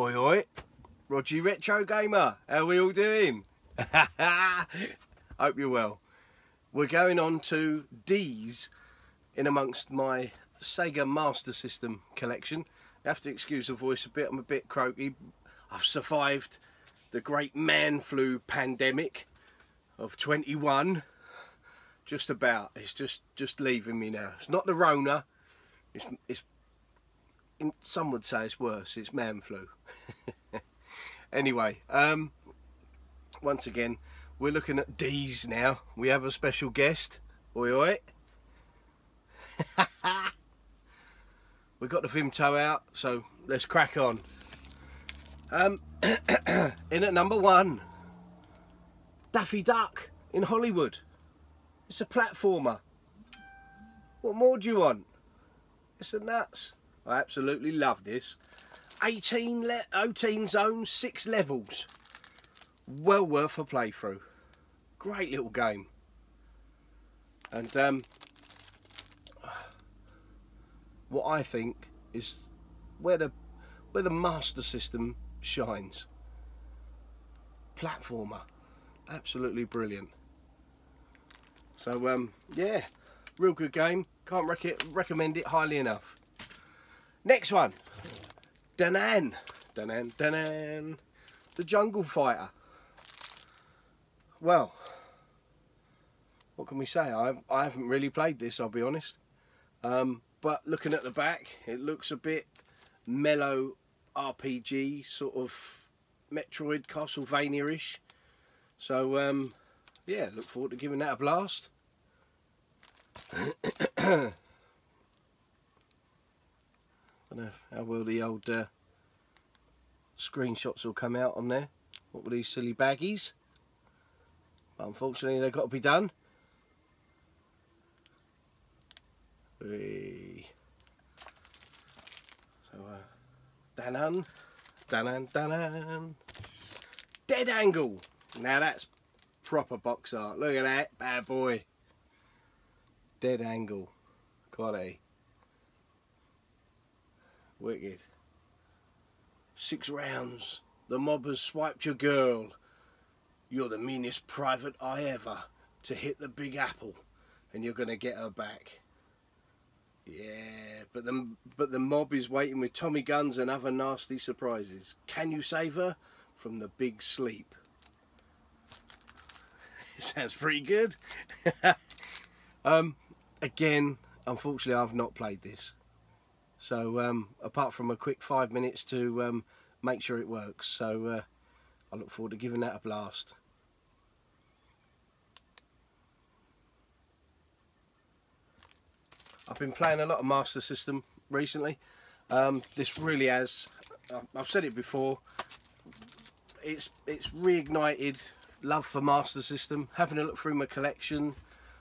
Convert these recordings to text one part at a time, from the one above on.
Oi oi, Rodgy Retro Gamer, how are we all doing? Hope you're well. We're going on to D's in amongst my Sega Master System collection. You have to excuse the voice a bit, I'm a bit croaky. I've survived the great man flu pandemic of 21. Just about. It's just just leaving me now. It's not the Rona. It's, it's some would say it's worse. It's man flu. anyway, um, once again, we're looking at D's now. We have a special guest. Oi oi. we got the Vimto out, so let's crack on. Um, in at number one, Daffy Duck in Hollywood. It's a platformer. What more do you want? It's the nuts. I absolutely love this. 18, le 18 zones, 6 levels. Well worth a playthrough. Great little game. And um, what I think is where the where the Master System shines. Platformer. Absolutely brilliant. So um, yeah, real good game. Can't rec recommend it highly enough. Next one. Danan. Danan, Danan. The Jungle Fighter. Well, what can we say? I, I haven't really played this, I'll be honest. Um, but looking at the back, it looks a bit mellow RPG, sort of Metroid Castlevania-ish. So, um, yeah, look forward to giving that a blast. I don't know how well the old uh, screenshots will come out on there. What were these silly baggies? But unfortunately they've got to be done. So, uh, Danan, Danan, Danan. Dead Angle. Now that's proper box art. Look at that bad boy. Dead Angle. Got Quality. Wicked. Six rounds. The mob has swiped your girl. You're the meanest private I ever to hit the big apple and you're going to get her back. Yeah, but the, but the mob is waiting with Tommy guns and other nasty surprises. Can you save her from the big sleep? Sounds pretty good. um, again, unfortunately I've not played this. So um, apart from a quick five minutes to um, make sure it works. So uh, I look forward to giving that a blast. I've been playing a lot of Master System recently. Um, this really has, I've said it before, it's, it's reignited love for Master System. Having a look through my collection,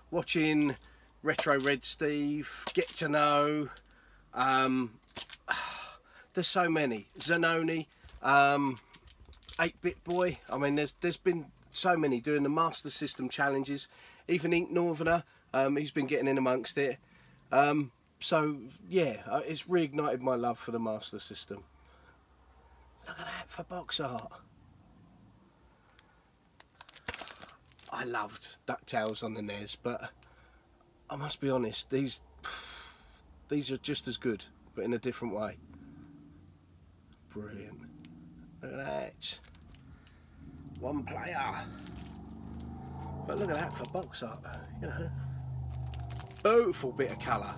watching Retro Red Steve, get to know, um, there's so many. Zanoni, um, 8-Bit Boy. I mean, there's there's been so many doing the Master System challenges. Even Ink Northerner, um, he's been getting in amongst it. Um, so yeah, uh, it's reignited my love for the Master System. Look at that for box art. I loved DuckTales on the NES, but I must be honest, these these are just as good, but in a different way. Brilliant. Look at that. One player. But look at that for box art, you know. Beautiful bit of colour.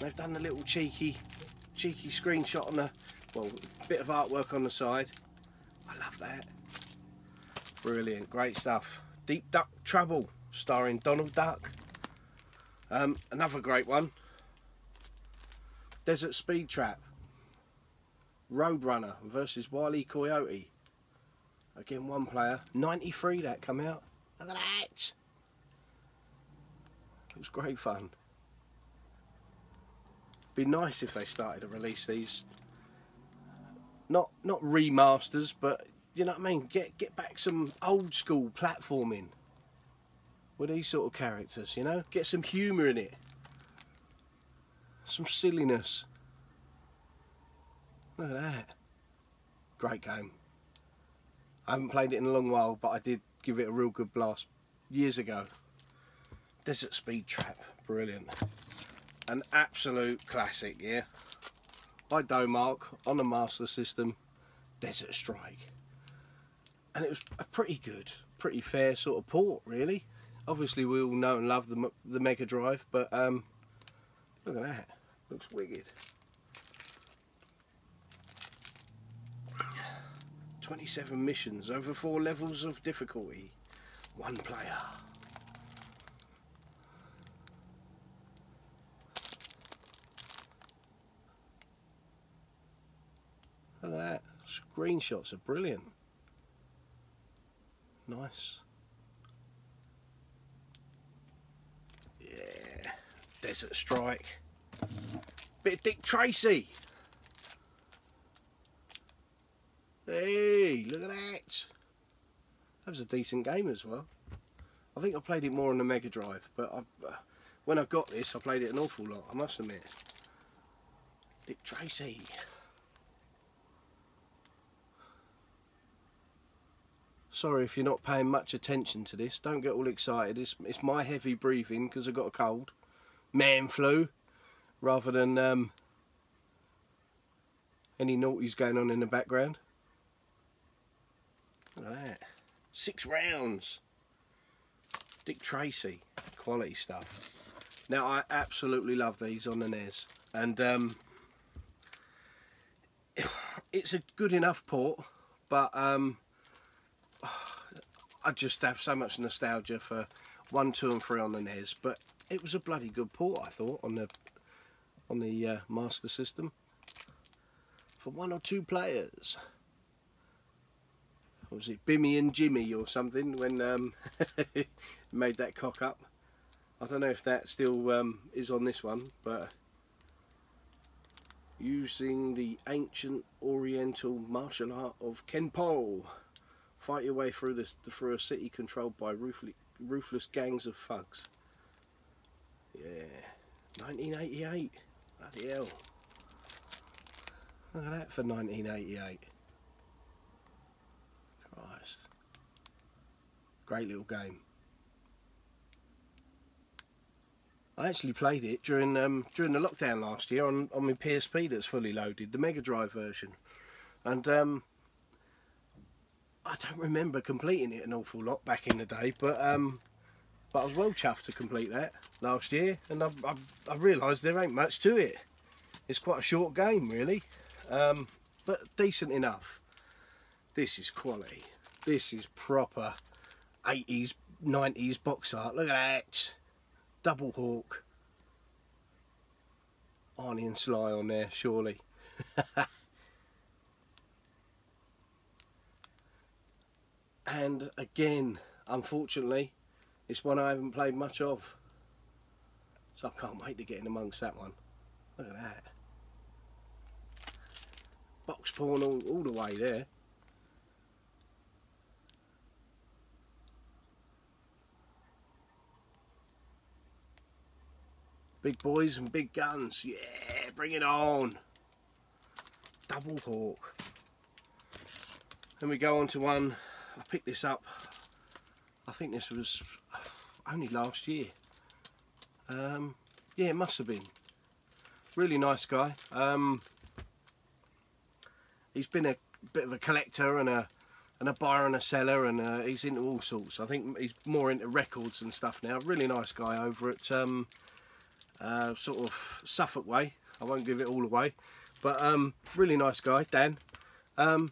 They've done a little cheeky, cheeky screenshot on the, well, bit of artwork on the side. I love that. Brilliant, great stuff. Deep Duck Trouble, starring Donald Duck. Um, another great one. Desert Speed Trap. Roadrunner versus Wile Coyote. Again, one player. 93 that come out. Look at that! It was great fun. Be nice if they started to release these. Not not remasters, but you know what I mean. Get get back some old school platforming with these sort of characters. You know, get some humour in it some silliness. Look at that. great game. I haven't played it in a long while, but I did give it a real good blast years ago. Desert Speed Trap, brilliant. An absolute classic, yeah. By Domark on the Master System, Desert Strike. And it was a pretty good, pretty fair sort of port, really. Obviously, we all know and love the, the Mega Drive, but um, look at that. Looks wicked. 27 missions over four levels of difficulty. One player. Look at that. Screenshots are brilliant. Nice. Yeah. Desert Strike. Bit of Dick Tracy. Hey, look at that. That was a decent game as well. I think I played it more on the Mega Drive, but I, uh, when I got this, I played it an awful lot, I must admit. Dick Tracy. Sorry if you're not paying much attention to this. Don't get all excited. It's, it's my heavy breathing because I've got a cold. Man flu. Rather than um, any naughties going on in the background. Look at that. Six rounds. Dick Tracy. Quality stuff. Now, I absolutely love these on the NES. And um, it's a good enough port, but um, I just have so much nostalgia for 1, 2 and 3 on the NES. But it was a bloody good port, I thought, on the on the uh, Master System. For one or two players was it Bimmy and Jimmy or something when um, made that cock up. I don't know if that still um, is on this one, but using the ancient oriental martial art of Kenpo, fight your way through this through a city controlled by ruthless, ruthless gangs of thugs. Yeah, 1988. Bloody hell. Look at that for 1988. Christ. Great little game. I actually played it during um, during the lockdown last year on, on my PSP that's fully loaded, the Mega Drive version. And um, I don't remember completing it an awful lot back in the day, but um, but I was well chuffed to complete that last year, and I, I, I realised there ain't much to it. It's quite a short game, really, um, but decent enough. This is quality. This is proper 80s, 90s box art. Look at that. Double Hawk. Arnie and Sly on there, surely. and again, unfortunately, it's one I haven't played much of. So I can't wait to get in amongst that one. Look at that. Box porn all, all the way there. Big boys and big guns. Yeah, bring it on. Double Hawk. Then we go on to one. I picked this up. I think this was only last year. Um, yeah, it must have been. Really nice guy. Um, he's been a bit of a collector and a and a buyer and a seller and uh, he's into all sorts. I think he's more into records and stuff now. Really nice guy over at um, uh, sort of Suffolk way. I won't give it all away, but um, really nice guy, Dan. Um,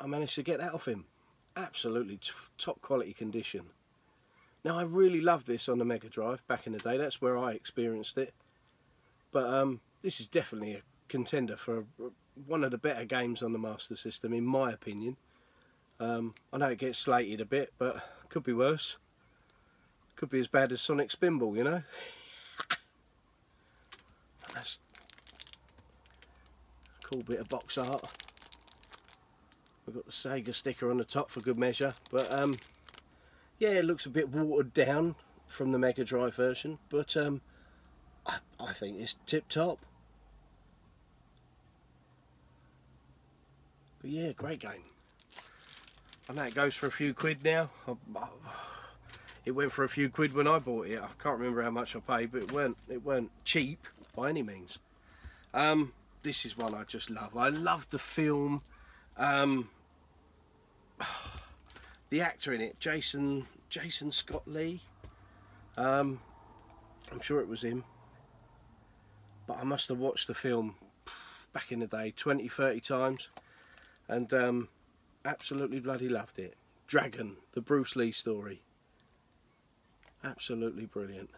I managed to get that off him. Absolutely top quality condition. Now I really love this on the Mega Drive back in the day. That's where I experienced it. But um, this is definitely a contender for one of the better games on the Master System, in my opinion. Um, I know it gets slated a bit, but could be worse. Could be as bad as Sonic Spinball, you know. That's a cool bit of box art. We've got the Sega sticker on the top for good measure, but um, yeah, it looks a bit watered down from the Mega Drive version, but um, I, I think it's tip top. But yeah, great game. I know it goes for a few quid now. It went for a few quid when I bought it. I can't remember how much I paid, but it weren't it weren't cheap by any means. Um, this is one I just love. I love the film. Um, the actor in it, Jason Jason Scott Lee. Um, I'm sure it was him. But I must have watched the film back in the day 20, 30 times. And um, absolutely bloody loved it. Dragon, the Bruce Lee story. Absolutely brilliant.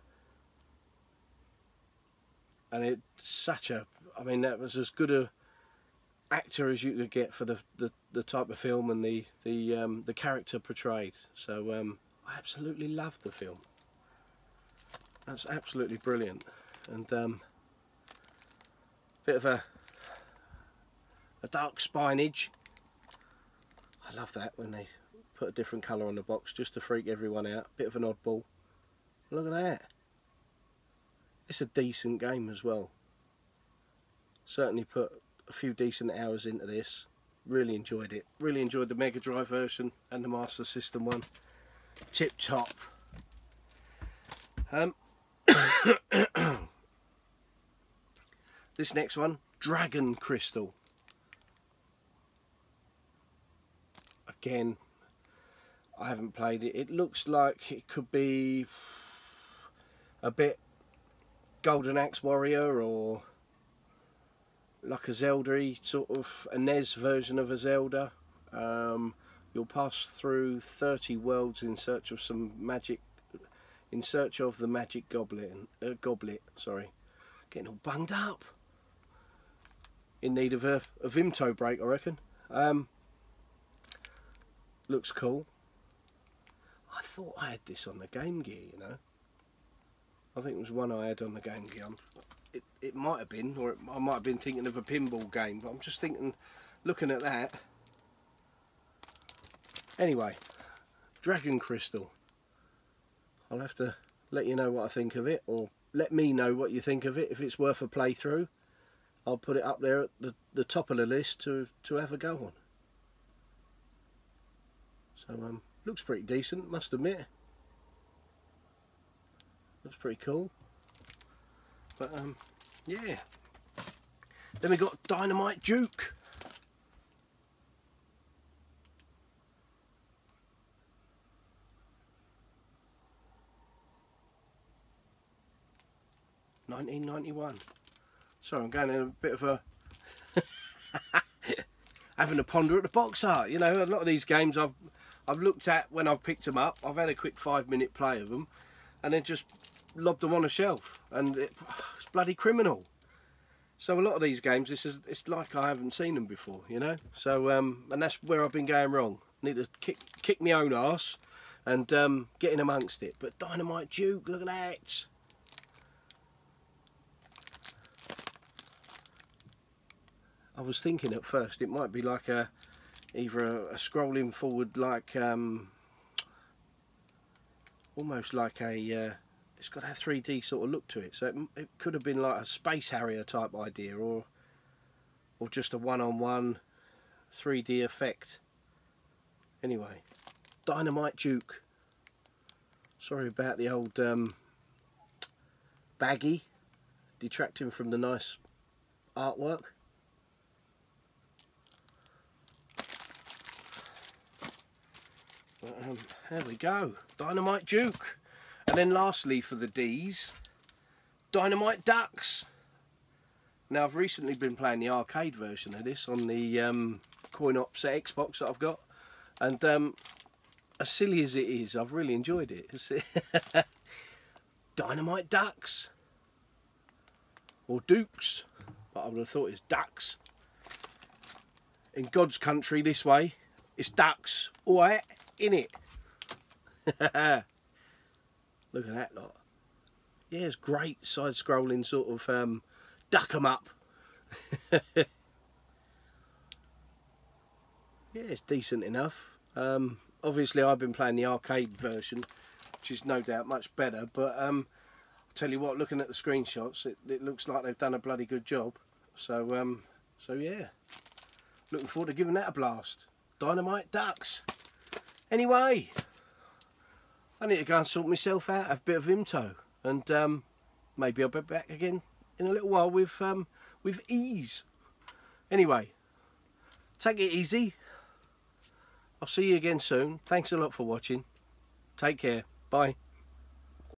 And it's such a, I mean, that was as good a actor as you could get for the, the, the type of film and the the um, the character portrayed. So um, I absolutely loved the film. That's absolutely brilliant, and um, bit of a a dark spinage. I love that when they put a different colour on the box just to freak everyone out. Bit of an oddball. Look at that. It's a decent game as well. Certainly put a few decent hours into this. Really enjoyed it. Really enjoyed the Mega Drive version and the Master System one. Tip top. Um, this next one, Dragon Crystal. Again, I haven't played it. It looks like it could be a bit Golden Axe Warrior or like a Zelda sort of a NES version of a Zelda. Um, you'll pass through 30 worlds in search of some magic, in search of the magic goblet. Uh, goblet, sorry, getting all bunged up. In need of a, a Vimto break, I reckon. Um, looks cool. I thought I had this on the Game Gear, you know. I think it was one I had on the Game Gear. It, it might have been, or it, I might have been thinking of a pinball game, but I'm just thinking, looking at that. Anyway, Dragon Crystal. I'll have to let you know what I think of it, or let me know what you think of it. If it's worth a playthrough, I'll put it up there at the, the top of the list to, to have a go on. So, um, looks pretty decent, must admit. Looks pretty cool. But um, yeah. Then we got Dynamite Duke. Nineteen ninety one. Sorry, I'm going in a bit of a having to ponder at the box art. You know, a lot of these games I've I've looked at when I've picked them up. I've had a quick five minute play of them, and then just lobbed them on a shelf and it, it's bloody criminal. So a lot of these games this is it's like I haven't seen them before you know? So um, and that's where I've been going wrong. Need to kick kick my own ass and um, get in amongst it. But Dynamite Duke look at that. I was thinking at first it might be like a either a, a scrolling forward like um, almost like a uh, it's got a 3D sort of look to it. So it, it, could have been like a Space Harrier type idea or or just a one-on-one -on -one 3D effect. Anyway Dynamite Duke. Sorry about the old um, baggy. Detracting from the nice artwork. But, um, there we go. Dynamite Duke and then lastly for the D's, Dynamite Dux. Now I've recently been playing the arcade version of this on the um, Coin-Ops Xbox that I've got. And um, as silly as it is, I've really enjoyed it. Dynamite Dux. Or Dukes. But I would have thought it's Ducks. In God's country this way, it's Ducks. Alright, in it. Look at that lot. Yeah, it's great side-scrolling sort of um, duck 'em up. yeah, it's decent enough. Um, obviously, I've been playing the arcade version, which is no doubt much better. But um, I'll tell you what, looking at the screenshots, it, it, looks like they've done a bloody good job. So, um, so yeah, looking forward to giving that a blast. Dynamite Dux. Anyway, I need to go and sort myself out, have a bit of Vimto, and um, maybe I'll be back again in a little while with um, with E's. Anyway, take it easy. I'll see you again soon. Thanks a lot for watching. Take care. Bye.